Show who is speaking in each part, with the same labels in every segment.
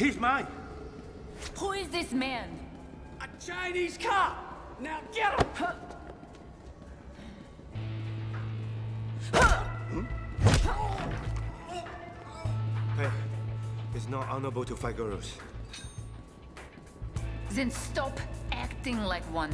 Speaker 1: He's mine.
Speaker 2: Who is this man?
Speaker 3: A Chinese cop! Now get him!
Speaker 1: Hey, it's not honorable to fight girls.
Speaker 2: Then stop acting like one.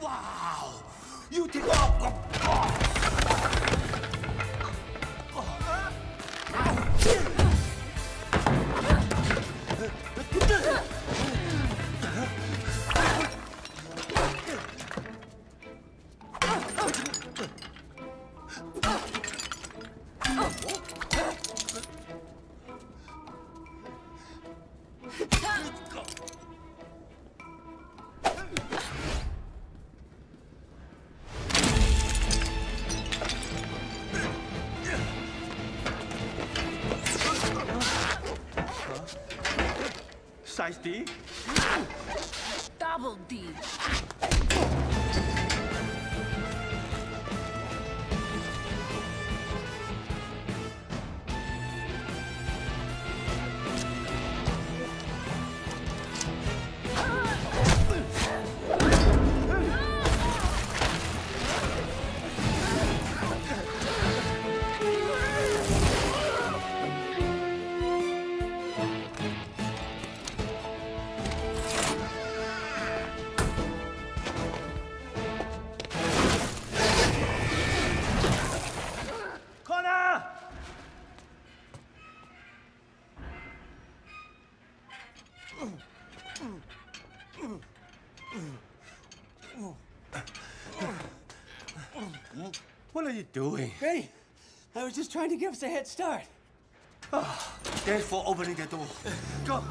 Speaker 1: Wow! You take off! Size D?
Speaker 2: Double D.
Speaker 1: What are you doing?
Speaker 3: Hey, I was just trying to give us a head start.
Speaker 1: Ah, Thanks for opening the door. Go.